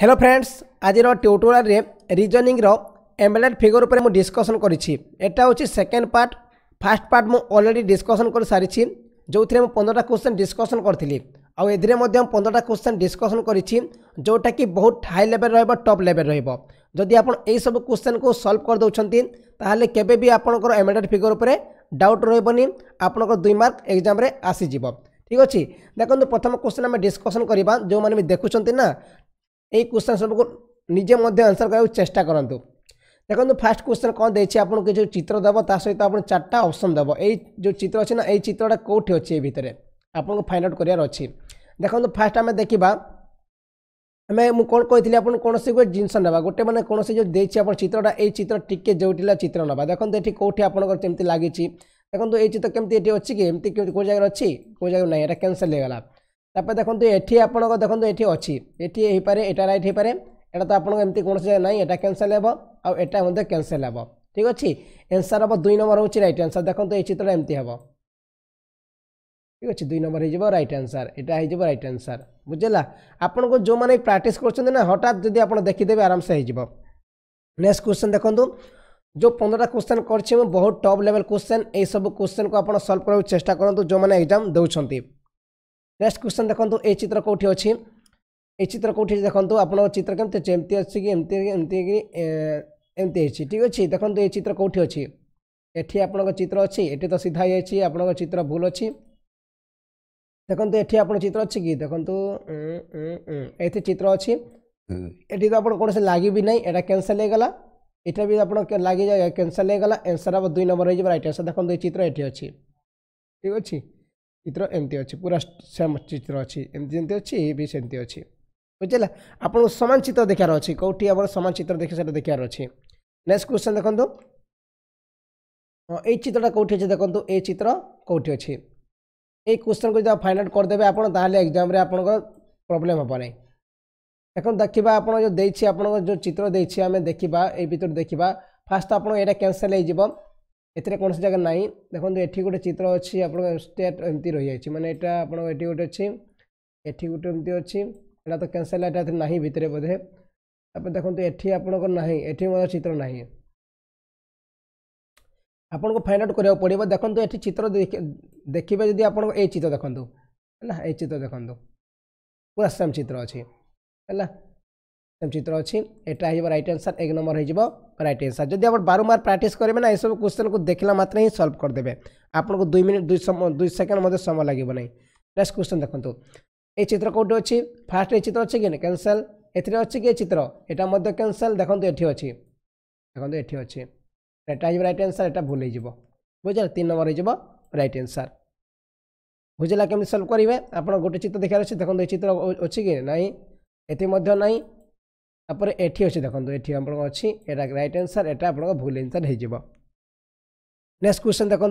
hello friends আজির টিউটোরিয়ালে রিজনিংর embedded figure উপরে মু ডিসকসন করেছি এটা হচ্ছে সেকেন্ড পার্ট ফার্স্ট পার্ট মু অলরেডি ডিসকসন করে সারিছি যে পনেরোটা কোশ্চেন ডিসকসন করি আধে পনেরোটা কোশ্চেন ডিসকসন করেছি যেটা কি বহুত হাই লেভেল রহব টপ লেভেল রহব যদি আপনার এইসব কোশ্চেন কু সলভ করে দেছেন তাহলে কেবে বি আপনার এম্বেডেড ফিগর উপরে ডাউট রহবনি আপনার দুই মার্ক এক্সামে আসিযোগ ঠিক ଅଛି ଦେଖନ୍ତୁ ପ୍ରଥମ କ୍ୱେଶ୍ଚନ୍ ଆମେ ଡିସ୍କସନ୍ କରିବା ଯେଉଁମାନେ ବି ଦେଖୁଛନ୍ତି ନା এই କ୍ୱେଶ୍ଚନ୍ ସବୁକୁ ନିଜେ ମଧ୍ୟ ଆନ୍ସର୍ କରିବାକୁ ଚେଷ୍ଟା କରନ୍ତୁ ଦେଖନ୍ତୁ ଫାର୍ଷ୍ଟ କ୍ୱେଶ୍ଚନ୍ କ'ଣ ଦେଇଛି ଆପଣଙ୍କୁ ଯେଉଁ ଚିତ୍ର ଦେବ ତା ସହିତ ଆପଣ ଚାରିଟା ଅପସନ୍ ଦେବ ଏଇ ଯେଉଁ ଚିତ୍ର ଅଛି ନା ଏଇ ଚିତ୍ରଟା କେଉଁଠି ଅଛି ଏ ଭିତରେ ଆପଣଙ୍କୁ ଫାଇଣ୍ଡ ଆଉଟ୍ କରିବାର ଅଛି ଦେଖନ୍ତୁ ଫାର୍ଷ୍ଟ ଆମେ ଦେଖିବା ଆମେ ମୁଁ କ'ଣ କହିଥିଲି ଆପଣ କୌଣସି ଗୋଟେ ଜିନିଷ ନେବା ଗୋଟେ ମାନେ କୌଣସି ଯେଉଁ ଦେଇଛି ଆପଣ ଚିତ୍ରଟା ଏଇ ଚିତ୍ର ଟିକେ ଯେଉଁଠିଲା ଚିତ୍ର ନେବା ଦେଖନ୍ତୁ ଏଠି କେଉଁଠି ଆପଣଙ୍କର କେମିତି ଲାଗିଛି ଦେଖନ୍ତୁ ଏଇ ଚିତ୍ର କେମିତି ଏଠି ଅଛି କି ଏମିତି କେଉଁ ଜାଗାରେ ଅଛି କେଉଁ ଜାଗାରେ ନାହିଁ ଏଇଟା କ୍ୟାନସଲ୍ ହେଇଗଲା তারপরে দেখুন এটি আপনার দেখুন এটি অটি হয়ে হইপরে এটা রাইট হয়ে হইপরে এটা তো আপনার এমনি কোণী না এটা ক্যানসেল হব আটা মধ্যে ক্যানসেল হব ঠিক আছে এনসার হব দুই নম্বর হচ্ছে রাইট আনসার দেখুন এই চিত্রটা এমনি হব ঠিক আছে দুই নম্বর হয়ে যাব রাইট আনসার এটা হয়ে যাব রাইট আনসার বুঝলা আপনার যে মানে করছেন না হঠাৎ যদি আপনার দেখিদেবে আরামসে হয়ে যাব নেক্সট কোশ্চেন দেখুন যে পনেরোটা কোশ্চেন করছি বহু টপ লেভেল কোশ্চেন এইসব কোশ্চেন আপনার সলভ করার চেষ্টা करने যে এক্সাম जो ନେକ୍ସଟ କ୍ୱେଶ୍ଚନ୍ ଦେଖନ୍ତୁ ଏ ଚିତ୍ର କେଉଁଠି ଅଛି ଏ ଚିତ୍ର କେଉଁଠି ଦେଖନ୍ତୁ ଆପଣଙ୍କ ଚିତ୍ର କେମିତି ଅଛି ଏମିତି ଅଛି କି ଏମିତି ଏମିତି କି ଏମିତି ହେଇଛି ଠିକ୍ ଅଛି ଦେଖନ୍ତୁ ଏ ଚିତ୍ର କେଉଁଠି ଅଛି ଏଠି ଆପଣଙ୍କ ଚିତ୍ର ଅଛି ଏଠି ତ ସିଧା ହେଇଯାଇଛି ଆପଣଙ୍କ ଚିତ୍ର ଭୁଲ ଅଛି ଦେଖନ୍ତୁ ଏଠି ଆପଣ ଚିତ୍ର ଅଛି କି ଦେଖନ୍ତୁ ଏଠି ଚିତ୍ର ଅଛି ଏଠି ତ ଆପଣ କୌଣସି ଲାଗିବି ନାହିଁ ଏଇଟା କ୍ୟାନସଲ୍ ହେଇଗଲା ଏଇଟା ବି ଆପଣ ଲାଗିଯାଏ କ୍ୟାନସଲ୍ ହେଇଗଲା ଆନ୍ସର୍ ହେବ ଦୁଇ ନମ୍ବର ହେଇଯିବ ରାଇଟ୍ ଆନ୍ସର୍ ଦେଖନ୍ତୁ ଏ ଚିତ୍ର ଏଠି ଅଛି ଠିକ୍ ଅଛି ଚିତ୍ର ଏମିତି ଅଛି ପୁରା ସେମ୍ ଚିତ୍ର ଅଛି ଏମିତି ଯେମିତି ଅଛି ଏ ବି ସେମିତି ଅଛି ବୁଝିଲା ଆପଣଙ୍କୁ ସମାନ ଚିତ୍ର ଦେଖିବାର ଅଛି କେଉଁଠି ଆପଣ ସମାନ ଚିତ୍ର ଦେଖି ସେଇଟା ଦେଖିବାର ଅଛି ନେକ୍ସଟ କ୍ୱେଶ୍ଚନ୍ ଦେଖନ୍ତୁ ହଁ ଏଇ ଚିତ୍ରଟା କେଉଁଠି ଅଛି ଦେଖନ୍ତୁ ଏ ଚିତ୍ର କେଉଁଠି ଅଛି ଏଇ କ୍ୱେଶ୍ଚନ୍କୁ ଯଦି ଫାଇନାଲ୍ କରିଦେବେ ଆପଣ ତାହେଲେ ଏକ୍ଜାମ୍ରେ ଆପଣଙ୍କର ପ୍ରୋବ୍ଲେମ୍ ହେବ ନାହିଁ ଦେଖନ୍ତୁ ଦେଖିବା ଆପଣ ଯେଉଁ ଦେଇଛି ଆପଣଙ୍କ ଯେଉଁ ଚିତ୍ର ଦେଇଛି ଆମେ ଦେଖିବା ଏଇ ଭିତରୁ ଦେଖିବା ଫାର୍ଷ୍ଟ ଆପଣ ଏଇଟା କ୍ୟାନସଲ୍ ହେଇଯିବ ଏଥିରେ କୌଣସି ଜାଗା ନାହିଁ ଦେଖନ୍ତୁ ଏଠି ଗୋଟେ ଚିତ୍ର ଅଛି ଆପଣଙ୍କ ଷ୍ଟେଟ୍ ଏମିତି ରହିଯାଇଛି ମାନେ ଏଇଟା ଆପଣଙ୍କ ଏଠି ଗୋଟେ ଅଛି ଏଠି ଗୋଟେ ଏମିତି ଅଛି ଏଇଟା ତ କ୍ୟାନସେଲ୍ ଏଇଟା ଏଥିରେ ନାହିଁ ଭିତରେ ବୋଧେ ତାପରେ ଦେଖନ୍ତୁ ଏଠି ଆପଣଙ୍କର ନାହିଁ ଏଠି ମଧ୍ୟ ଚିତ୍ର ନାହିଁ ଆପଣଙ୍କୁ ଫାଇଣ୍ଡ ଆଉଟ୍ କରିବାକୁ ପଡ଼ିବ ଦେଖନ୍ତୁ ଏଠି ଚିତ୍ର ଦେଖିବେ ଯଦି ଆପଣଙ୍କ ଏଇ ଚିତ୍ର ଦେଖନ୍ତୁ ହେଲା ଏଇ ଚିତ୍ର ଦେଖନ୍ତୁ ପୁରା ସେମ୍ ଚିତ୍ର ଅଛି ହେଲା চিত্র অছি এটা হয়ে রাইট আনসার এক নম্বর হয়ে রাইট আনসার যদি আপনার বারম্বার প্র্যাকটিস করবে না এসব কোশ্চেন কু দেখলা মাত্র হি সলভ করেদেবে আপনার দুই মিনিট দুই দুই সেকেন্ড মধ্যে সময় লাগবে না নেক্সট কোশ্চেন দেখুন এই চিত্র কোটি অছি ফার্স্ট এই চিত্র অছি কি না ক্যানসেল এতে অছি কি চিত্র এটা মধ্যে ক্যানসেল দেখুন এটি অছি দেখুন এটি অছি এটা হয়ে রাইট আনসার এটা ভুল হয়ে যাব বুঝলে তিন নম্বর হয়ে রাইট আনসার বুঝলা কেমি সলভ করবে আপনার গোটে চিত্র দেখার অছি দেখুন এই চিত্র অছি কি না এতে মধ্যে নাই তারপরে এটি অছি দেখুন এটি আপনার অছি এটা রাইট আনসার এটা আপনার ভুল আনসার হয়ে যাব নেক্সট কোশ্চেন দেখুন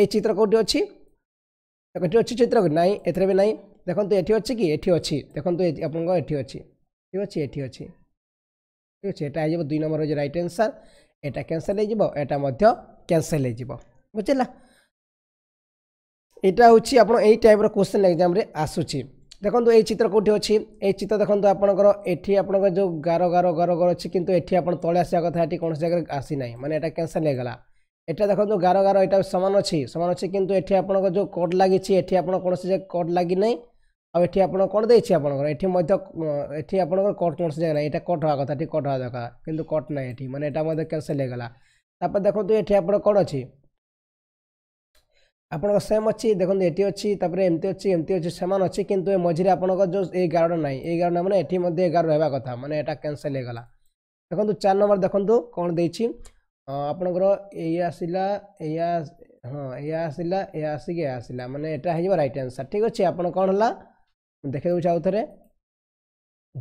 এই চিত্র কোটি অছি দেখুন এটি অছি চিত্র নাই এতে বি নাই দেখুন এটি অছি কি এটি অছি দেখুন আপনার এটি অছি ঠিক আছে এটি অছি ঠিক আছে এটা হয়ে দুই নম্বর হচ্ছে রাইট আনসার এটা ক্যানসেল হয়ে যাব এটা মধ্যে ক্যানসেল হয়ে যাব বুঝলা এটা হচ্ছে আপনার এই টাইপর কোশ্চেন এক্সামে আসুচি ଦେଖନ୍ତୁ ଏଇ ଚିତ୍ର କେଉଁଠି ଅଛି ଏଇ ଚିତ୍ର ଦେଖନ୍ତୁ ଆପଣଙ୍କର ଏଠି ଆପଣଙ୍କର ଯେଉଁ ଗାର ଗାର ଗର ଗର ଅଛି କିନ୍ତୁ ଏଠି ଆପଣ ତଳେ ଆସିବା କଥା ଏଠି କୌଣସି ଜାଗାରେ ଆସିନାହିଁ ମାନେ ଏଇଟା କ୍ୟାନସଲ୍ ହୋଇଗଲା ଏଟା ଦେଖନ୍ତୁ ଗାର ଗାର ଏଇଟା ସମାନ ଅଛି ସମାନ ଅଛି କିନ୍ତୁ ଏଠି ଆପଣଙ୍କର ଯେଉଁ କଟ୍ ଲାଗିଛି ଏଠି ଆପଣ କୌଣସି ଜାଗା କଟ୍ ଲାଗିନାହିଁ ଆଉ ଏଠି ଆପଣ କ'ଣ ଦେଇଛି ଆପଣଙ୍କର ଏଠି ମଧ୍ୟ ଏଠି ଆପଣଙ୍କର କଟ୍ କୌଣସି ଜାଗା ନାହିଁ ଏଇଟା କଟ୍ ହେବା କଥା ଏଠି କଟ୍ ହେବା ଦରକାର କିନ୍ତୁ କଟ୍ ନାହିଁ ଏଠି ମାନେ ଏଇଟା ମଧ୍ୟ କ୍ୟାନସଲ୍ ହୋଇଗଲା ତାପରେ ଦେଖନ୍ତୁ ଏଠି ଆପଣ କ'ଣ ଅଛି ଆପଣଙ୍କ ସେମ୍ ଅଛି ଦେଖନ୍ତୁ ଏଠି ଅଛି ତାପରେ ଏମିତି ଅଛି ଏମିତି ଅଛି ସେମାନ ଅଛି କିନ୍ତୁ ଏ ମଝିରେ ଆପଣଙ୍କର ଯେଉଁ ଏଗାରଟା ନାହିଁ ଏଗାରଟା ମାନେ ଏଠି ମଧ୍ୟ ଏଗାର ରହିବା କଥା ମାନେ ଏଇଟା କ୍ୟାନସଲ୍ ହେଇଗଲା ଦେଖନ୍ତୁ ଚାରି ନମ୍ବର ଦେଖନ୍ତୁ କ'ଣ ଦେଇଛି ଆପଣଙ୍କର ଏଇଆ ଆସିଲା ଏଇଆ ହଁ ଏଇଆ ଆସିଲା ଏଇଆ ଆସିକି ଏଇଆ ଆସିଲା ମାନେ ଏଇଟା ହେଇଯିବ ରାଇଟ୍ ଆନ୍ସର୍ ଠିକ୍ ଅଛି ଆପଣ କ'ଣ ହେଲା ଦେଖେଇ ଦେଉଛି ଆଉ ଥରେ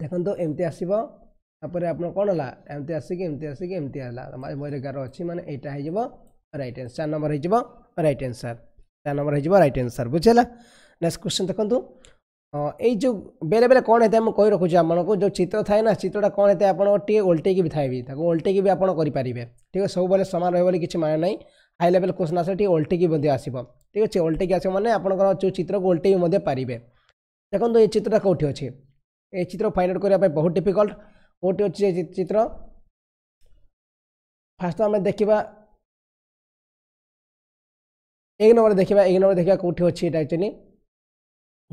ଦେଖନ୍ତୁ ଏମିତି ଆସିବ ତାପରେ ଆପଣ କ'ଣ ହେଲା ଏମିତି ଆସିକି ଏମିତି ଆସିକି ଏମିତି ହେଲା ବହିରେ ଏଗାର ଅଛି ମାନେ ଏଇଟା ହେଇଯିବ ରାଇଟ୍ ଆନ୍ସର୍ ଚାରି ନମ୍ବର ହେଇଯିବ ରାଇଟ୍ ଆନ୍ସର୍ ତାହା ନମ୍ବର ହେଇଯିବ ରାଇଟ୍ ଆନ୍ସର୍ ବୁଝିହେଲା ନେକ୍ସଟ କ୍ୱେଶ୍ଚନ୍ ଦେଖନ୍ତୁ ଏଇ ଯେଉଁ ବେଳେ ବେଳେ କ'ଣ ହେଇଥାଏ ମୁଁ କହି ରଖୁଛି ଆପଣଙ୍କୁ ଯେଉଁ ଚିତ୍ର ଥାଏ ନା ଚିତ୍ରଟା କ'ଣ ହେଇଥାଏ ଆପଣ ଟିକେ ଓଲଟେଇକି ବି ଥାଏ ବି ତାକୁ ଓଲଟେଇକି ବି ଆପଣ କରିପାରିବେ ଠିକ୍ ଅଛି ସବୁବେଳେ ସମାନ ରହିବ ବୋଲି କିଛି ମାନେ ନାହିଁ ହାଇ ଲେଭେଲ୍ କ୍ୱେଶ୍ଚନ୍ ଆସିଲେ ଟିକେ ଓଲଟେଇକି ମଧ୍ୟ ଆସିବ ଠିକ୍ ଅଛି ଓଲଟେଇକି ଆସିବ ମାନେ ଆପଣଙ୍କର ଯେଉଁ ଚିତ୍ରକୁ ଓଲଟେଇକି ମଧ୍ୟ ପାରିବେ ଦେଖନ୍ତୁ ଏ ଚିତ୍ରଟା କେଉଁଠି ଅଛି ଏ ଚିତ୍ର ଫାଇଣ୍ଡ ଆଉଟ୍ କରିବା ପାଇଁ ବହୁତ ଡିଫିକଲ୍ଟ କେଉଁଠି ଅଛି ଏ ଚିତ୍ର ଫାଷ୍ଟ ଆମେ ଦେଖିବା এক নম্বর দেখা এক নম্বর দেখা কোটি অছি এটা একচুয়ালি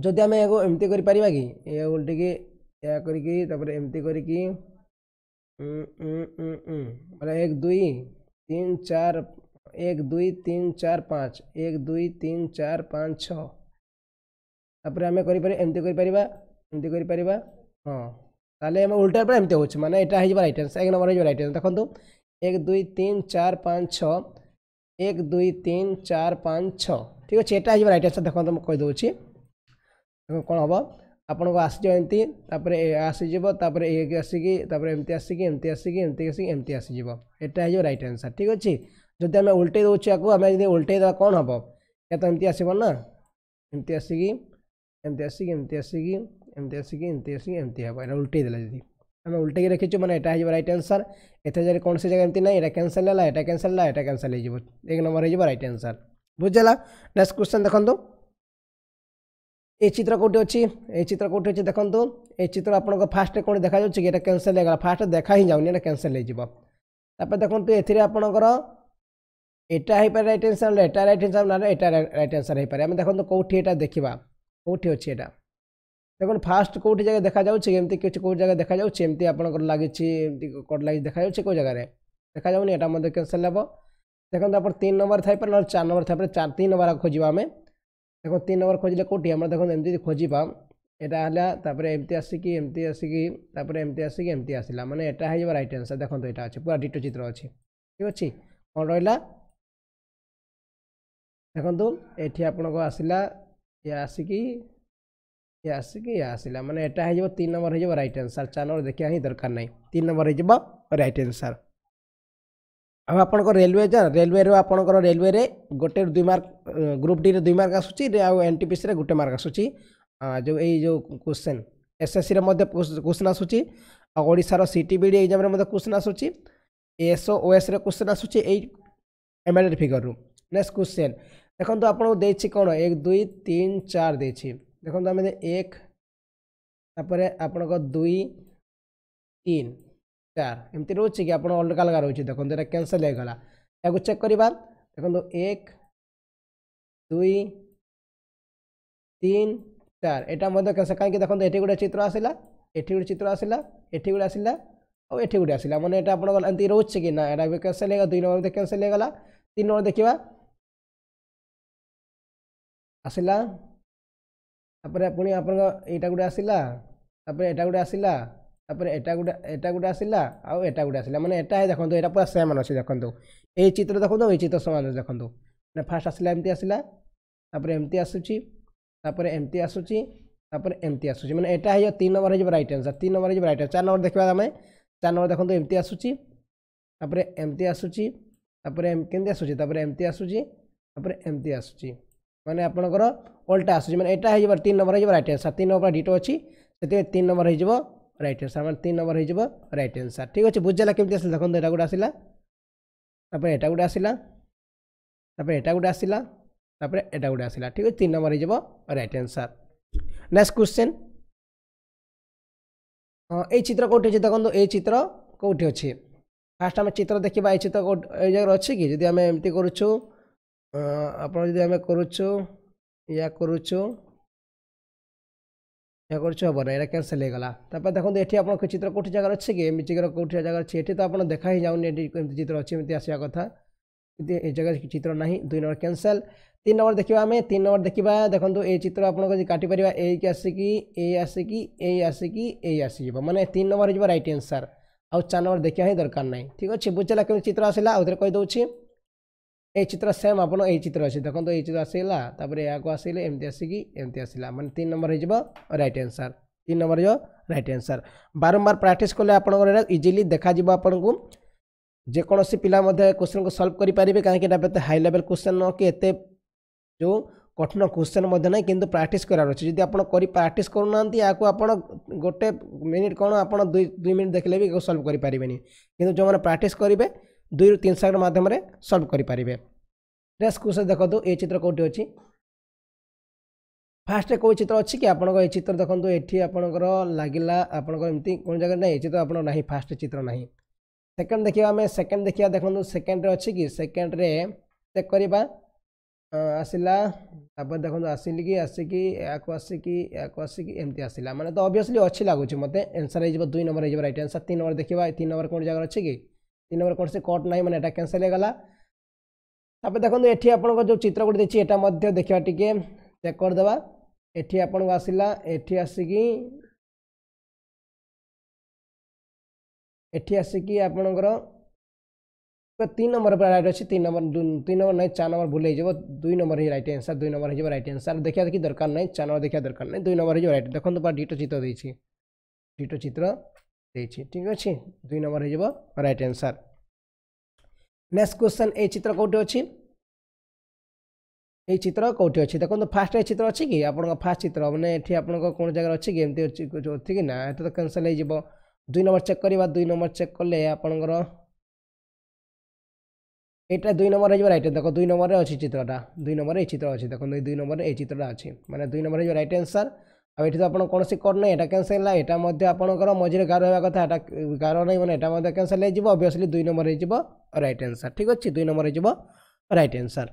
যদি আমি এগো এমতি করে পারিবা কি এ উল্টিকি এয়া করিকি তারপরে এমতি করিকি মানে এক দুই তিন চার এক দুই তিন চার পাঁচ এক দুই তিন চার পাঁচ ছ তারপরে আমি করিপার এমতি করিপারিবা এমতি করিপারিবা হ্যাঁ তাহলে আমি উল্টার পরে এমতি হচ্ছে মানে এটা হয়ে যাব রাইট আনসার এক নম্বর হয়ে যাব রাইট আনসার দেখুন এক দুই তিন চার পাঁচ ছ এক দুই তিন চার ପାଞ୍ଚ ଛଅ ଠିକ୍ ଅଛି ଏଇଟା ହେଇଯିବ ରାଇଟ୍ ଆନ୍ସର୍ ଦେଖନ୍ତୁ ମୁଁ କହିଦେଉଛି କ'ଣ ହେବ ଆପଣଙ୍କୁ ଆସିଯିବ ଏମିତି ତାପରେ ଆସିଯିବ ତାପରେ ଏକ ଆସିକି ତାପରେ ଏମିତି ଆସିକି ଏମିତି ଆସିକି ଏମିତି ଆସିକି ଏମିତି ଆସିଯିବ ଏଇଟା ହେଇଯିବ ରାଇଟ୍ ଆନ୍ସର୍ ଠିକ୍ ଅଛି ଯଦି ଆମେ ଓଲଟେଇ ଦେଉଛୁ ଆକୁ ଆମେ ଯଦି ଓଲଟେଇ ଦେବା କ'ଣ ହେବ ଏହା ତ ଏମିତି ଆସିବ ନା ଏମିତି ଆସିକି ଏମିତି ଆସିକି ଏମିତି ଆସିକି ଏମିତି ଆସିକି ଏମିତି ଆସିକି ଏମିତି ହେବ ଏଇଟା ଓଲଟେଇ ଦେଲା ଯଦି ଆମେ ଉଲ୍ଟେଇକି ରଖିଛୁ ମାନେ ଏଇଟା ହେଇଯିବ ରାଇଟ୍ ଆନ୍ସର୍ ଏଥିରେ କୌଣସି ଜାଗା ଏମିତି ନାହିଁ ଏଇଟା କ୍ୟାନସଲ୍ ହେଲା ଏଇଟା କ୍ୟାନସଲ୍ ହେଲା ଏଇଟା କ୍ୟାନସଲ୍ ହେଇଯିବ ଏକ ନମ୍ବର ହେଇଯିବ ରାଇଟ୍ ଆନ୍ସର୍ ବୁଝିଲା ନେକ୍ସଟ କ୍ୱେଶ୍ଚନ୍ ଦେଖନ୍ତୁ এই চিত্র কোটি অছি এই চিত্র কোটি অছি দেখন্তু এই চিত্র আপনার ফার্স্টে কোণ দেখা যাচ্ছে কি এটা ক্যানসেল হয়ে গেল ফার্স্ট দেখা হি যাওনি এটা ক্যানসেল হয়ে যাব তারপরে দেখন্তু এথিরে আপনার এটা হইপারে রাইট আনসার এটা রাইট আনসার না এটা রাইট আনসার হইপারে আমি দেখন্তু কোটি এটা দেখিবা কোটি অছি এটা ଦେଖନ୍ତୁ ଫାଷ୍ଟ କେଉଁଠି ଜାଗା ଦେଖାଯାଉଛି ଏମିତି କିଛି କେଉଁ ଜାଗା ଦେଖାଯାଉଛି ଏମିତି ଆପଣଙ୍କର ଲାଗିଛି ଏମିତି କୋଡ଼ ଲାଗି ଦେଖାଯାଉଛି କେଉଁ ଜାଗାରେ ଦେଖାଯାଉନି ଏଇଟା ମଧ୍ୟ କ୍ୟାନସଲ୍ ହେବ ଦେଖନ୍ତୁ ଆପଣ ତିନି ନମ୍ବର ଥାଇପାରେ ନହେଲେ ଚାରି ନମ୍ବର ଥାଇପାରେ ଚାରି ତିନି ନମ୍ବର ଖୋଜିବା ଆମେ ଦେଖନ୍ତୁ ତିନି ନମ୍ବର ଖୋଜିଲେ କେଉଁଠି ଆମର ଦେଖନ୍ତୁ ଏମିତି ଖୋଜିବା ଏଇଟା ହେଲା ତାପରେ ଏମିତି ଆସିକି ଏମିତି ଆସିକି ତାପରେ ଏମିତି ଆସିକି ଏମିତି ଆସିଲା ମାନେ ଏଇଟା ହେଇଯିବ ରାଇଟ୍ ଆନ୍ସର୍ ଦେଖନ୍ତୁ ଏଇଟା ଅଛି ପୁରା ଡିଟୋ ଚିତ୍ର ଅଛି ଠିକ୍ ଅଛି କ'ଣ ରହିଲା ଦେଖନ୍ତୁ ଏଠି ଆପଣଙ୍କ ଆସିଲା ଇଏ ଆସିକି ये आसी कि ये आसला मैंने यहाँ हो तीन नंबर हो रईट आन्सर चार नंबर देखा ही दरकार ना तीन नंबर हो रईट आन्सर ଆଉ ଆପଣଙ୍କ ରେଲୱେ ଯାନ ରେଲୱେରୁ ଆପଣଙ୍କର ରେଲୱେରେ ଗୋଟେ ଦୁଇ ମାର୍କ ଗ୍ରୁପ୍ ଡିରେ ଦୁଇ ମାର୍କ ଆସୁଛି ଆଉ ଏନ୍ ଟି ପି ସିରେ ଗୋଟେ ମାର୍କ ଆସୁଛି ଯେଉଁ ଏଇ ଯେଉଁ କୋଶ୍ଚେନ୍ ଏସ୍ଏସ୍ସିରେ ମଧ୍ୟ କୋଶ୍ଚେନ୍ ଆସୁଛି ଆଉ ଓଡ଼ିଶାର ସି ଟି ବି ଡି ଏକ୍ଜାମ୍ରେ ମଧ୍ୟ କୋଶ୍ଚେନ୍ ଆସୁଛି ଏସ୍ଓ ଓଏସ୍ରେ କୋଶ୍ଚେନ୍ ଆସୁଛି ଏଇ ଏମ୍ଏଲ୍ଏଡ୍ ଫିଗରରୁ ନେକ୍ସଟ କୋଶ୍ଚେନ୍ ଦେଖନ୍ତୁ ଆପଣଙ୍କୁ ଦେଇଛି କ'ଣ ଏକ ଦୁଇ ତିନି ଚାରି ଦେଇଛି দেখুন আমি এক তারপরে আপনার দুই তিন চার এমতি রয়েছে কি আপনার অলগা অলগা রয়েছে দেখুন এটা ক্যানসেল হয়ে গলা এখন চেক করা দেখুন এক দুই তিন চার এটা মধ্যে ক্যানসেল কাইকি দেখুন এটি গোটে চিত্র আসিলা এটি গোটে চিত্র আসিলা এটি গোটে আসিলা ଆଉ ଏଠି ଗୋଟେ ଆସିଲା ମାନେ ଏଇଟା ଆପଣଙ୍କର ଏମିତି ରହୁଛି କି ନା ଏଇଟା ବି କ୍ୟାନସେଲ୍ ହେଇଗଲା ଦୁଇ ନମ୍ବର କ୍ୟାନସେଲ୍ ହେଇଗଲା ତିନି ନମ୍ବର ଦେଖିବା ଆସିଲା ତାପରେ ପୁଣି ଆପଣଙ୍କ ଏଇଟା ଗୋଟେ ଆସିଲା ତାପରେ ଏଇଟା ଗୋଟେ ଆସିଲା ତାପରେ ଏଇଟା ଗୋଟେ ଏଇଟା ଗୋଟେ ଆସିଲା ଆଉ ଏଇଟା ଗୋଟେ ଆସିଲା ମାନେ ଏଇଟା ଦେଖନ୍ତୁ ଏଇଟା ପୁରା ସେମ୍ ଅଛି ଦେଖନ୍ତୁ ଏଇ ଚିତ୍ର ଦେଖନ୍ତୁ ଏଇ ଚିତ୍ର ସମାନ ଦେଖନ୍ତୁ ମାନେ ଫାର୍ଷ୍ଟ ଆସିଲା ଏମିତି ଆସିଲା ତାପରେ ଏମିତି ଆସୁଛି ତାପରେ ଏମିତି ଆସୁଛି ତାପରେ ଏମିତି ଆସୁଛି ମାନେ ଏଇଟା ହେଇଯିବ ତିନି ନମ୍ବର ହେଇଯିବ ରାଇଟ୍ ଆନ୍ସର୍ ତିନି ନମ୍ବର ହେଇଯିବ ରାଇଟ୍ ଆନ୍ସର୍ ଚାରି ନମ୍ବର ଦେଖିବା ଆମେ ଚାରି ନମ୍ବର ଦେଖନ୍ତୁ ଏମିତି ଆସୁଛି ତାପରେ ଏମିତି ଆସୁଛି ତାପରେ କେମିତି ଆସୁଛି ତାପରେ ଏମିତି ଆସୁଛି ତାପରେ ଏମିତି ଆସୁଛି ମାନେ ଆପଣଙ୍କର ଓଲ୍ଟା ଆସୁଛି ମାନେ ଏଇଟା ହେଇଯିବ ତିନି ନମ୍ବର ହେଇଯିବ ରାଇଟ୍ ଆନ୍ସର୍ ତିନି ନମ୍ବର ଡିଟୋ ଅଛି ସେଥିପାଇଁ ତିନି ନମ୍ବର ହେଇଯିବ ରାଇଟ୍ ଆନ୍ସର୍ ମାନେ ତିନି ନମ୍ବର ହେଇଯିବ ରାଇଟ୍ ଆନ୍ସର୍ ଠିକ୍ ଅଛି ବୁଝିଲା କେମିତି ଆସିଲା ଦେଖନ୍ତୁ ଏଇଟା ଗୋଟେ ଆସିଲା ତାପରେ ଏଇଟା ଗୋଟେ ଆସିଲା ତାପରେ ଏଇଟା ଗୋଟେ ଆସିଲା ତାପରେ ଏଇଟା ଗୋଟେ ଆସିଲା ଠିକ୍ ଅଛି ତିନି ନମ୍ବର ହେଇଯିବ ରାଇଟ୍ ଆନ୍ସର୍ ନେକ୍ସଟ କ୍ୱେଶ୍ଚନ୍ ହଁ ଏଇ ଚିତ୍ର କେଉଁଠି ଅଛି ଦେଖନ୍ତୁ ଏଇ ଚିତ୍ର କେଉଁଠି ଅଛି ଫାର୍ଷ୍ଟ ଆମେ ଚିତ୍ର ଦେଖିବା ଏଇ ଚିତ୍ର କେଉଁ ଏଇ ଜାଗାରେ ଅଛି କି ଯଦି ଆମେ ଏମିତି କରୁଛୁ ଆପଣ ଯଦି ଆମେ କରୁଛୁ ଏହା କରୁଛୁ ଏହା କରୁଛୁ ହେବ ନା ଏଇଟା କ୍ୟାନସଲ୍ ହେଇଗଲା ତାପରେ ଦେଖନ୍ତୁ ଏଠି ଆପଣଙ୍କ ଚିତ୍ର କେଉଁଠି ଜାଗାରେ ଅଛି କି ଏମିତି ଚିତ୍ର କେଉଁଠି ଜାଗାରେ ଅଛି ଏଠି ତ ଆପଣ ଦେଖା ହିଁ ଯାଉନି ଏଠି ଏମିତି ଚିତ୍ର ଅଛି ଏମିତି ଆସିବା କଥା କିନ୍ତୁ ଏ ଜାଗାରେ ଚିତ୍ର ନାହିଁ ଦୁଇ ନମ୍ବର କ୍ୟାନସଲ୍ ତିନି ନମ୍ବର ଦେଖିବା ଆମେ ତିନି ନମ୍ବର ଦେଖିବା ଦେଖନ୍ତୁ ଏ ଚିତ୍ର ଆପଣଙ୍କ ଯଦି କାଟିପାରିବା ଏଇକି ଆସିକି ଏଇ ଆସିକି ଏଇ ଆସିକି ଏଇ ଆସିଯିବ ମାନେ ତିନି ନମ୍ବର ହେଇଯିବ ରାଇଟ୍ ଆନ୍ସର୍ ଆଉ ଚାରି ନମ୍ବର ଦେଖିବା ହିଁ ଦରକାର ନାହିଁ ଠିକ୍ ଅଛି ବୁଝିଲା କେମିତି ଚିତ୍ର ଆସିଲା ଆଉ ଥରେ କହିଦେଉଛି এই ଚିତ୍ର ସେମ୍ ଆପଣ ଏଇ ଚିତ୍ର ଅଛି ଦେଖନ୍ତୁ ଏଇ ଚିତ୍ର ଆସିଗଲା ତାପରେ ଏହାକୁ ଆସିଲେ ଏମିତି ଆସିକି ଏମିତି ଆସିଲା ମାନେ ତିନି ନମ୍ବର ହେଇଯିବ ରାଇଟ୍ ଆନ୍ସର୍ ତିନି ନମ୍ବର ହେଇଯିବ ରାଇଟ୍ ଆନ୍ସର୍ ବାରମ୍ବାର ପ୍ରାକ୍ଟିସ୍ କଲେ ଆପଣଙ୍କର ଏଇଟା ଇଜିଲି ଦେଖାଯିବ ଆପଣଙ୍କୁ ଯେକୌଣସି ପିଲା ମଧ୍ୟ ଏ କୋଶ୍ଚିନ୍କୁ ସଲ୍ଭ କରିପାରିବେ କାହିଁକି ଏଇଟା ଏତେ ହାଇ ଲେଭେଲ୍ କୋଶ୍ଚିନ୍ ନୁହଁ କି ଏତେ ଯେଉଁ କଠିନ କୋଶ୍ଚିନ୍ ମଧ୍ୟ ନାହିଁ କିନ୍ତୁ ପ୍ରାକ୍ଟିସ୍ କରିବାର ଅଛି ଯଦି ଆପଣ କରି ପ୍ରାକ୍ଟିସ୍ କରୁନାହାନ୍ତି ଏହାକୁ ଆପଣ ଗୋଟେ ମିନିଟ୍ କ'ଣ ଆପଣ ଦୁଇ ଦୁଇ ମିନିଟ୍ ଦେଖିଲେ ବି ସଲ୍ଭ କରିପାରିବେନି କିନ୍ତୁ ଯେଉଁମାନେ ପ୍ରାକ୍ଟିସ୍ କରିବେ ଦୁଇରୁ ତିନି ସେକେଣ୍ଡ ମାଧ୍ୟମରେ ସଲ୍ଭ କରିପାରିବେ ନେକ୍ସଟ କ୍ୱେଶ୍ଚନ୍ ଦେଖନ୍ତୁ ଏ ଚିତ୍ର କେଉଁଠି ଅଛି ଫାଷ୍ଟ କେଉଁ ଚିତ୍ର ଅଛି କି ଆପଣଙ୍କ ଏ ଚିତ୍ର ଦେଖନ୍ତୁ ଏଠି ଆପଣଙ୍କର ଲାଗିଲା ଆପଣଙ୍କର ଏମିତି କ'ଣ ଜାଗାରେ ନାହିଁ ଏ ଚିତ୍ର ଆପଣ ନାହିଁ ଫାଷ୍ଟ ଚିତ୍ର ନାହିଁ ସେକେଣ୍ଡ ଦେଖିବା ଆମେ ସେକେଣ୍ଡ ଦେଖିବା ଦେଖନ୍ତୁ ସେକେଣ୍ଡରେ ଅଛି କି ସେକେଣ୍ଡରେ ଚେକ୍ କରିବା ଆସିଲା ତାପରେ ଦେଖନ୍ତୁ ଆସିଲି କି ଆସିକି ଏହାକୁ ଆସିକି ଏହାକୁ ଆସିକି ଏମିତି ଆସିଲା ମାନେ ତ ଅବଭିୟସଲି ଅଛି ଲାଗୁଛି ମୋତେ ଏନ୍ସର୍ ହେଇଯିବ ଦୁଇ ନମ୍ବର ହେଇଯିବ ରାଇଟ୍ ଆନ୍ସର୍ ତିନି ନମ୍ବର ଦେଖିବା ତିନି ନମ୍ବର କ'ଣ ଜାଗାରେ ଅଛି କି তিন নম্বর কোর্স কট না মানে এটা ক্যানসেল হয়ে তাপরে দেখুন এটি আপনার যে চিত্র গুড়ি দিয়েছি এটা মধ্যে দেখা টিকি চেক করেদেবা এটি আপনার আসিলা এটি আসিকি এটি আসিকি আপনার তিন নম্বর পুরা রাইট অছি তিন নম্বর তিন নম্বর নাই চার নম্বর ভুল হয়ে যাব দুই নম্বর হয়ে রাইট আনসার দুই নম্বর হয়ে যাব রাইট আনসার দেখা দেখি দরকার নাই চার নম্বর দেখা দরকার নাই দুই নম্বর হয়ে যাব রাইট দেখুন পুরা দুইটা চিত্র দিয়েছি দুইটা চিত্র ଦେଇଛି ଠିକ୍ ଅଛି ଦୁଇ ନମ୍ବର ହେଇଯିବ ରାଇଟ୍ ଆନ୍ସର୍ ନେକ୍ସଟ କ୍ୱେଶ୍ଚନ୍ ଏହି ଚିତ୍ର କେଉଁଠି ଅଛି ଏହି ଚିତ୍ର କେଉଁଠି ଅଛି ଦେଖନ୍ତୁ ଫାର୍ଷ୍ଟ ଏହି ଚିତ୍ର ଅଛି କି ଆପଣଙ୍କ ଫାର୍ଷ୍ଟ ଚିତ୍ର ମାନେ ଏଠି ଆପଣଙ୍କ କ'ଣ ଜାଗାରେ ଅଛି କି ଏମିତି ଅଛି ଅଛି କି ନା ଏଠି ତ କ୍ୟାନସଲ୍ ହେଇଯିବ ଦୁଇ ନମ୍ବର ଚେକ୍ କରିବା ଦୁଇ ନମ୍ବର ଚେକ୍ କଲେ ଆପଣଙ୍କର ଏଇଟା ଦୁଇ ନମ୍ବର ହେଇଯିବ ରାଇଟ୍ ଦେଖ ଦୁଇ ନମ୍ବରରେ ଅଛି ଚିତ୍ରଟା ଦୁଇ ନମ୍ବରରେ ଏହି ଚିତ୍ର ଅଛି ଦେଖନ୍ତୁ ଏଇ ଦୁଇ ନମ୍ବରରେ ଏହି ଚିତ୍ରଟା ଅଛି ମାନେ ଦୁଇ ନମ୍ବର ହେଇଯିବ ରାଇଟ୍ ଆନ୍ସର୍ ଆଉ ଏଠି ତ ଆପଣ କୌଣସି କରୁନାହିଁ ଏଇଟା କ୍ୟାନସେଲ୍ ହେଲା ଏଇଟା ମଧ୍ୟ ଆପଣଙ୍କର ମଝିରେ ଗାର ରହିବା କଥା ଏଇଟା ଗାର ନାହିଁ ମାନେ ଏଇଟା ମଧ୍ୟ କ୍ୟାନସେଲ୍ ହେଇଯିବ ଅବଭିୟସ୍ଲି ଦୁଇ ନମ୍ବର ହେଇଯିବ ରାଇଟ୍ ଆନ୍ସର୍ ଠିକ୍ ଅଛି ଦୁଇ ନମ୍ବର ହେଇଯିବ ରାଇଟ୍ ଆନ୍ସର୍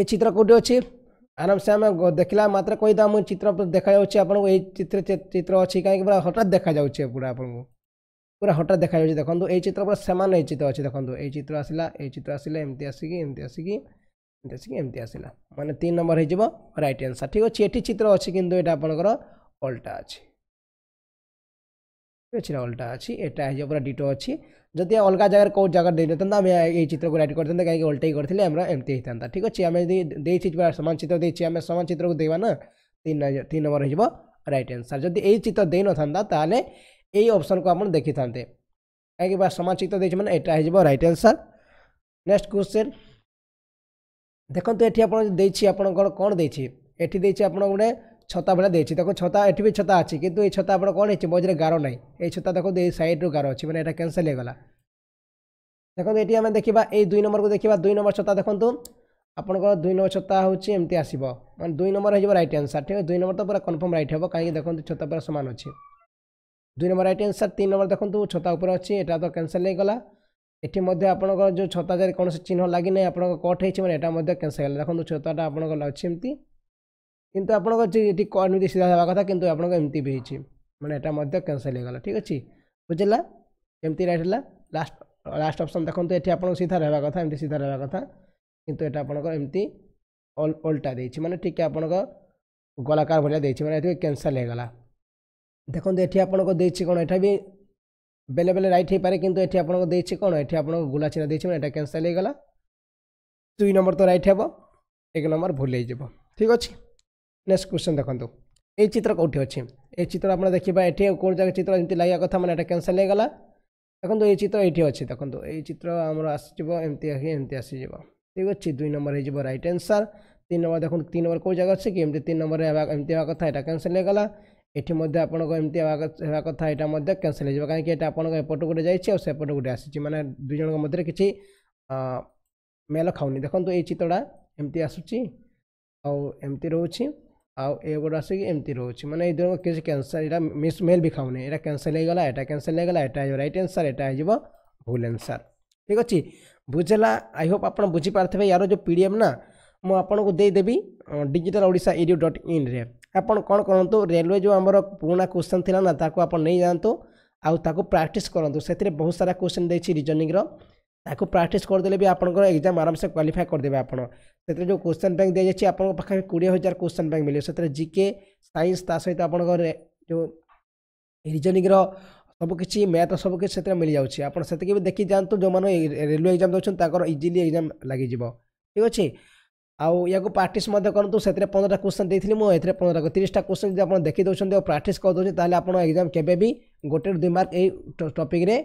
ଏ ଚିତ୍ର କେଉଁଠି ଅଛି ଆରାମସେ ଆମେ ଦେଖିଲା ମାତ୍ରେ କହିଦେବା ମୁଁ ଚିତ୍ର ଦେଖାଯାଉଛି ଆପଣଙ୍କୁ ଏଇ ଚିତ୍ର ଚିତ୍ର ଅଛି କାହିଁକି ପୁରା ହଠାତ୍ ଦେଖାଯାଉଛି ପୁରା ଆପଣଙ୍କୁ ପୁରା ହଠାତ୍ ଦେଖାଯାଉଛି ଦେଖନ୍ତୁ ଏଇ ଚିତ୍ର ପୁରା ସମାନ ଏଇ ଚିତ୍ର ଅଛି ଦେଖନ୍ତୁ ଏଇ ଚିତ୍ର ଆସିଲା ଏଇ ଚିତ୍ର ଆସିଲା ଏମିତି ଆସିକି ଏମିତି ଆସିକି ଆସିକି ଏମିତି ଆସିଲା ମାନେ ତିନି ନମ୍ବର ହେଇଯିବ ରାଇଟ୍ ଆନ୍ସର୍ ଠିକ୍ ଅଛି ଏଠି ଚିତ୍ର ଅଛି କିନ୍ତୁ ଏଇଟା ଆପଣଙ୍କର ଅଲଟା ଅଛି ଠିକ୍ ଅଛି ଅଲଟା ଅଛି ଏଇଟା ହେଇଯିବ ପୁରା ଡିଟୋ ଅଛି ଯଦି ଅଲଗା ଜାଗାରେ କେଉଁ ଜାଗାରେ ଦେଇନଥାନ୍ତା ଆମେ ଏଇ ଚିତ୍ରକୁ ରାଇଟ୍ କରିଥାନ୍ତେ କାହିଁକି ଓଲ୍ଟେଇ କରିଥିଲେ ଆମର ଏମିତି ହେଇଥାନ୍ତା ଠିକ୍ ଅଛି ଆମେ ଯଦି ଦେଇଛି ସମାନ ଚିତ୍ର ଦେଇଛି ଆମେ ସମାନ ଚିତ୍ରକୁ ଦେବା ନା ତିନି ତିନି ନମ୍ବର ହେଇଯିବ ରାଇଟ୍ ଆନ୍ସର୍ ଯଦି ଏଇ ଚିତ୍ର ଦେଇନଥାନ୍ତା ତାହେଲେ ଏଇ ଅପସନ୍କୁ ଆପଣ ଦେଖିଥାନ୍ତେ କାହିଁକି ସମାନ ଚିତ୍ର ଦେଇଛି ମାନେ ଏଇଟା ହେଇଯିବ ରାଇଟ୍ ଆନ୍ସର୍ ନେକ୍ସଟ୍ କ୍ୱେଶ୍ଚନ୍ ଦେଖନ୍ତୁ ଏଠି ଆପଣ ଦେଇଛି ଆପଣଙ୍କର କ'ଣ ଦେଇଛି ଏଠି ଦେଇଛି ଆପଣ ଗୋଟେ ଛତା ଭଳିଆ ଦେଇଛି ଦେଖନ୍ତୁ ଛତା ଏଠି ବି ଛତା ଅଛି କିନ୍ତୁ ଏଇ ଛତା ଆପଣ କ'ଣ ହେଇଛି ମଝିରେ ଗାର ନାହିଁ ଏଇ ଛତା ଦେଖନ୍ତୁ ଏଇ ସାଇଡ଼୍ରୁ ଗାର ଅଛି ମାନେ ଏଇଟା କ୍ୟାନସଲ୍ ହେଇଗଲା ଦେଖନ୍ତୁ ଏଠି ଆମେ ଦେଖିବା ଏଇ ଦୁଇ ନମ୍ବରକୁ ଦେଖିବା ଦୁଇ ନମ୍ବର ଛତା ଦେଖନ୍ତୁ ଆପଣଙ୍କର ଦୁଇ ନମ୍ବର ଛତା ହେଉଛି ଏମିତି ଆସିବ ମାନେ ଦୁଇ ନମ୍ବର ହେଇଯିବ ରାଇଟ୍ ଆନ୍ସର୍ ଠିକ୍ ଅଛି ଦୁଇ ନମ୍ବର ତ ପୁରା କନଫର୍ମ ରାଇଟ୍ ହେବ କାହିଁକି ଦେଖନ୍ତୁ ଛତା ପୁରା ସମାନ ଅଛି ଦୁଇ ନମ୍ବର ରାଇଟ୍ ଆନ୍ସର୍ ତିନି ନମ୍ବର ଦେଖନ୍ତୁ ଛତା ଉପରେ ଅଛି ଏଇଟା ତ କ୍ୟାନସଲ୍ ହେଇଗଲା এটি মধ্যে আপনার যে ছতা জায়গায় কোণী চিহ্ন লাগি না আপনার কট হয়েছে মানে এটা মধ্যে ক্যান্সেল হল দেখুন ছতাটা আপনার লাগছে এমতি কিন্তু আপনার যে এটি এমনি সিধা হওয়ার কথা কিন্তু আপনার এমতি বি হয়েছে মানে এটা মধ্যে ক্যান্সেল হয়ে গেল ঠিক আছে বুঝলা এমতি রাইট হল লাস্ট লাস্ট অপশন দেখুন এটি আপনার সিধা রহবা কথা এমতি সিধা রহবা কথা কিন্তু এটা আপনার এমতি অল্টা দিয়েছে মানে ঠিক আপনার গলাকার ভাবে দিয়েছে মানে এটি ক্যানসেল হয়ে গেল দেখুন এটি আপনার দিয়েছে কোণ এটা বেলে বেলে রাইট হয়ে পারে কিন্তু এটি আপনাকে দিয়েছে কোণ এটি আপনাকে গোলা চিহ্ন দিয়েছে মানে এটা ক্যানসেল হয়ে গেল দুই নম্বর তো রাইট হব এক নম্বর ভুল হয়ে যাব ঠিক আছে নেক্সট কোশ্চেন দেখন্তু এই চিত্র কোটি অছি এই চিত্র আপনারা দেখিবা এটি কোন জায়গা চিত্র এমতি লাগিয়া কথা মানে এটা ক্যানসেল হয়ে গলা দেখন্তু এই চিত্র এটি অছি দেখন্তু এই চিত্র আমার আসিযোগ এমতি এমতি আসিযোগ ঠিক আছে দুই নম্বর হয়ে যাব রাইট আনসার তিন নম্বর দেখুন তিন নম্বর কেউ জায়গা আছে কি এমতি তিন নম্বরে এমতি হওয়া কথা এটা ক্যানসেল হয়ে গলা এটি মধ্যে আপনার এমতি হওয়া কথা এটা মধ্যে ক্যানসেল হয়ে যাবে কারণ এটা আপনার এপট গোটে যাই আর সেপট গোটে আসছে মানে দুজন মধ্যে কিছু মেল খাওনি দেখুন এই চিত্রটা এমতি আসুচি আমি রয়েছে আউ আসি এমতি রয়েছে মানে এই দুজন কিছু ক্যানসেল এটা মিস মেল বি খাওনি এটা ক্যানসেল হয়ে গেল এটা ক্যানসেল হয়ে গেল এটা হয়ে রাইট আনসার এটা হয়ে যাব ভুল আনসার ঠিক আছে বুঝেলা আই হোপ আপনার বুঝিপারে ইয়ার যে পিডিএফ না মু আপনার দেদেবি ডিজিটাল ওড়শা ইডিও ডট ইন্রে ଆପଣ କ'ଣ କରନ୍ତୁ ରେଲୱେ ଯେଉଁ ଆମର ପୁରୁଣା କୋଶ୍ଚେନ୍ ଥିଲା ନା ତାକୁ ଆପଣ ନେଇଯାଆନ୍ତୁ ଆଉ ତାକୁ ପ୍ରାକ୍ଟିସ୍ କରନ୍ତୁ ସେଥିରେ ବହୁତ ସାରା କୋଶ୍ଚେନ୍ ଦେଇଛି ରିଜନିଂର ତାକୁ ପ୍ରାକ୍ଟିସ୍ କରିଦେଲେ ବି ଆପଣଙ୍କର ଏକ୍ଜାମ୍ ଆରାମସେ କ୍ୱାଲିଫାଏ କରିଦେବେ ଆପଣ ସେଥିରେ ଯେଉଁ କୋଶ୍ଚେନ୍ ବ୍ୟାଙ୍କ ଦିଆଯାଇଛି ଆପଣଙ୍କ ପାଖରେ କୋଡ଼ିଏ ହଜାର କୋଶ୍ଚେନ୍ ବ୍ୟାଙ୍କ ମିଳିବ ସେଥିରେ ଜିକେ ସାଇନ୍ସ ତା ସହିତ ଆପଣଙ୍କର ଯେଉଁ ରିଜନିଂର ସବୁକିଛି ମ୍ୟାଥ୍ ସବୁକିଛି ସେଥିରେ ମିଳିଯାଉଛି ଆପଣ ସେତିକି ବି ଦେଖି ଯାଆନ୍ତୁ ଯେଉଁମାନେ ରେଲୱେ ଏକ୍ଜାମ୍ ଦେଉଛନ୍ତି ତାଙ୍କର ଇଜିଲି ଏକ୍ଜାମ୍ ଲାଗିଯିବ ଠିକ୍ ଅଛି ଆଉ ୟାକୁ ପ୍ରାକ୍ଟିସ୍ ମଧ୍ୟ କରନ୍ତୁ ସେଥିରେ ପନ୍ଦରଟା କୋଶ୍ଚେନ୍ ଦେଇଥିଲି ମୁଁ ଏଥିରେ ପନ୍ଦରଟା ତିରିଶଟା କୋଶ୍ଚେନ୍ ଯଦି ଆପଣ ଦେଖି ଦେଉଛନ୍ତି ଆଉ ପ୍ରାକ୍ଟିସ୍ କରିଦେଉଛନ୍ତି ତାହେଲେ ଆପଣ ଏକ୍ଜାମ୍ କେବେ ବି ଗୋଟେରୁ ଦୁଇ ମାର୍କ ଏଇ ଟପିକ୍ରେ